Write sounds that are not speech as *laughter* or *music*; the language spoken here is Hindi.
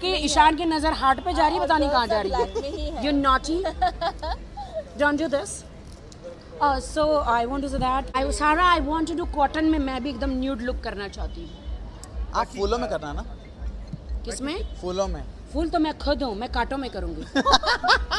कि ईशान की नज़र हार्ट पे जा रही है पता नहीं कहाँ जा रही है। You naughty don't do this so I want to say that I सारा I want to do cotton में मैं भी एकदम न्यूड लुक करना चाहती हूँ। आप फूलों में करना ना। किसमें? फूलों में। फूल तो मैं खुद हूँ मैं कांटों में करूँगी। *laughs*